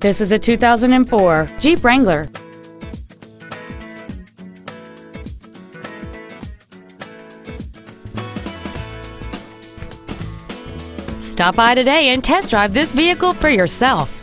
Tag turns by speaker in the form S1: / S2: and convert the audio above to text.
S1: This is a 2004 Jeep Wrangler. Stop by today and test drive this vehicle for yourself.